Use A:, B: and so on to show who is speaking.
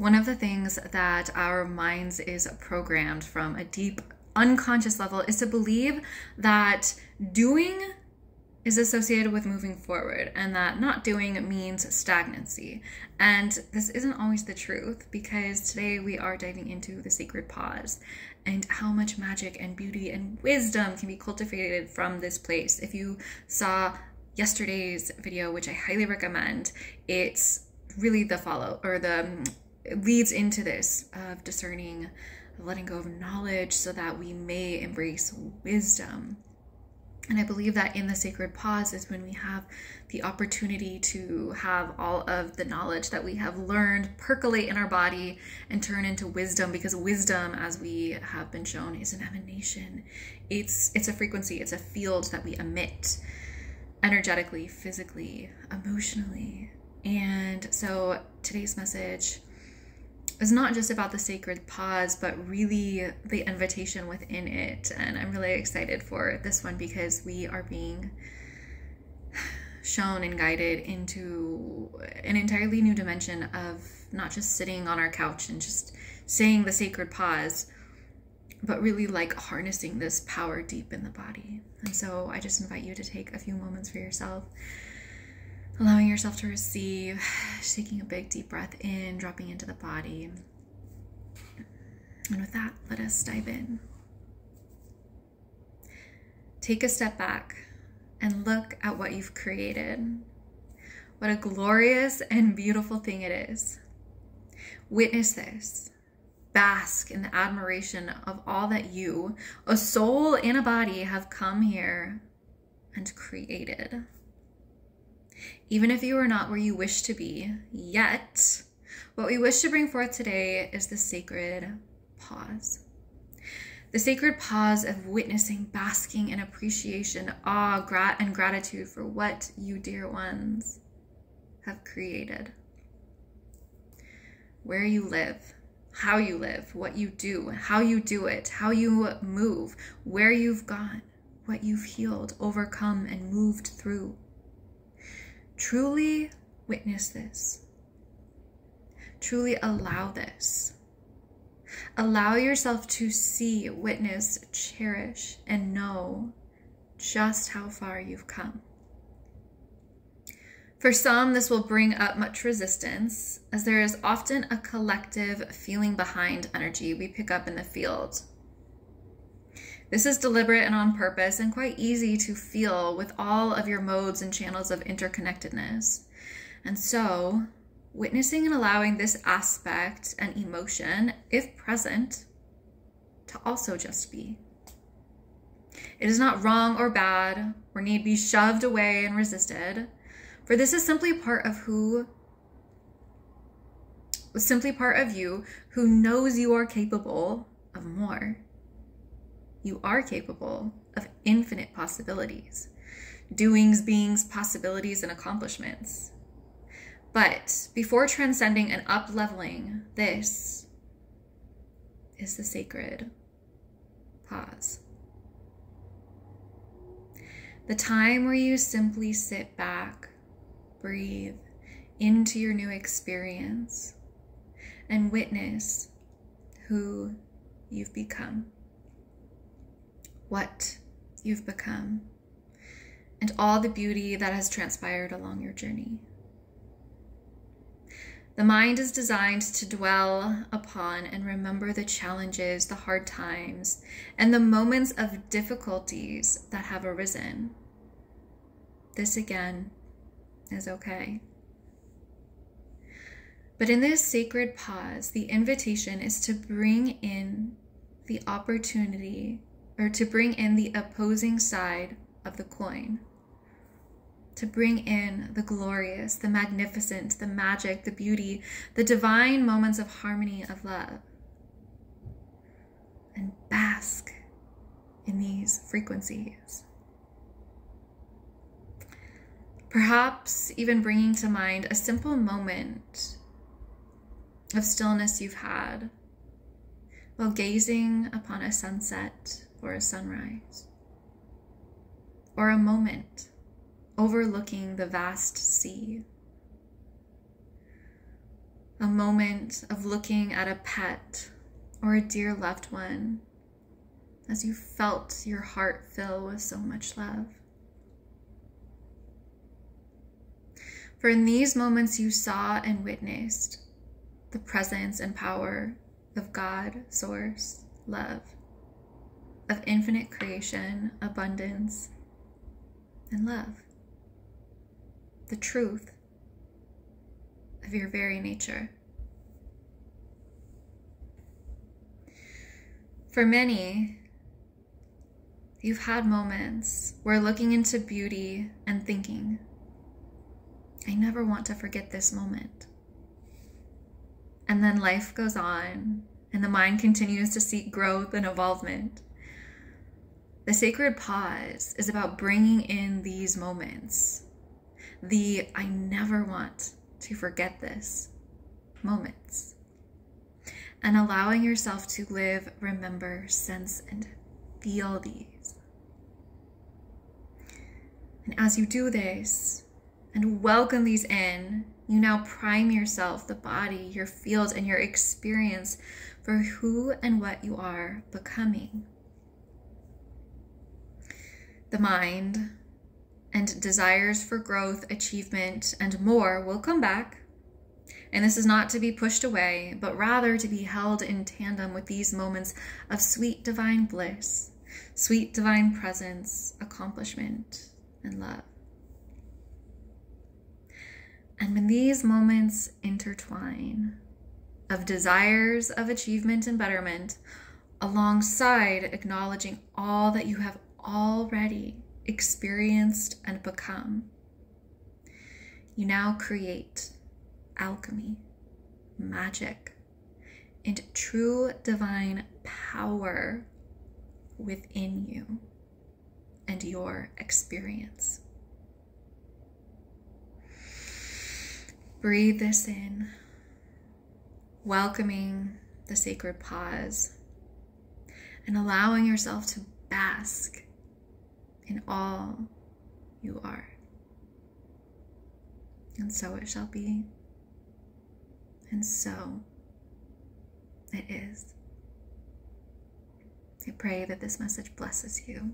A: One of the things that our minds is programmed from a deep unconscious level is to believe that doing is associated with moving forward and that not doing means stagnancy. And this isn't always the truth because today we are diving into the sacred pause and how much magic and beauty and wisdom can be cultivated from this place. If you saw yesterday's video, which I highly recommend, it's really the follow or the leads into this of discerning, letting go of knowledge so that we may embrace wisdom. And I believe that in the sacred pause is when we have the opportunity to have all of the knowledge that we have learned percolate in our body and turn into wisdom because wisdom as we have been shown is an emanation. It's it's a frequency, it's a field that we emit energetically, physically, emotionally. And so today's message is not just about the sacred pause, but really the invitation within it. And I'm really excited for this one because we are being shown and guided into an entirely new dimension of not just sitting on our couch and just saying the sacred pause, but really like harnessing this power deep in the body. And so I just invite you to take a few moments for yourself allowing yourself to receive, taking a big deep breath in, dropping into the body. And with that, let us dive in. Take a step back and look at what you've created. What a glorious and beautiful thing it is. Witness this. Bask in the admiration of all that you, a soul and a body, have come here and created. Even if you are not where you wish to be yet, what we wish to bring forth today is the sacred pause. The sacred pause of witnessing, basking in appreciation, awe, grat- and gratitude for what you, dear ones, have created. Where you live, how you live, what you do, how you do it, how you move, where you've gone, what you've healed, overcome, and moved through. Truly witness this. Truly allow this. Allow yourself to see, witness, cherish, and know just how far you've come. For some, this will bring up much resistance, as there is often a collective feeling behind energy we pick up in the field this is deliberate and on purpose and quite easy to feel with all of your modes and channels of interconnectedness. And so, witnessing and allowing this aspect and emotion, if present, to also just be. It is not wrong or bad or need be shoved away and resisted, for this is simply part of who simply part of you who knows you are capable of more you are capable of infinite possibilities, doings, beings, possibilities, and accomplishments. But before transcending and up leveling, this is the sacred pause. The time where you simply sit back, breathe into your new experience, and witness who you've become what you've become, and all the beauty that has transpired along your journey. The mind is designed to dwell upon and remember the challenges, the hard times, and the moments of difficulties that have arisen. This again is okay. But in this sacred pause, the invitation is to bring in the opportunity or to bring in the opposing side of the coin. To bring in the glorious, the magnificent, the magic, the beauty, the divine moments of harmony, of love. And bask in these frequencies. Perhaps even bringing to mind a simple moment of stillness you've had while gazing upon a sunset or a sunrise, or a moment overlooking the vast sea. a moment of looking at a pet or a dear loved one as you felt your heart fill with so much love. For in these moments you saw and witnessed the presence and power of God, Source, love, of infinite creation, abundance, and love. The truth of your very nature. For many, you've had moments where looking into beauty and thinking, I never want to forget this moment. And then life goes on, and the mind continues to seek growth and evolvement. The sacred pause is about bringing in these moments, the I never want to forget this moments and allowing yourself to live, remember, sense, and feel these. And as you do this and welcome these in, you now prime yourself, the body, your field, and your experience for who and what you are becoming. The mind and desires for growth, achievement, and more will come back and this is not to be pushed away, but rather to be held in tandem with these moments of sweet divine bliss, sweet divine presence, accomplishment, and love. And when these moments intertwine of desires of achievement and betterment, alongside acknowledging all that you have already experienced and become, you now create alchemy, magic, and true divine power within you and your experience. Breathe this in, welcoming the sacred pause and allowing yourself to bask in all you are. And so it shall be. And so it is. I pray that this message blesses you.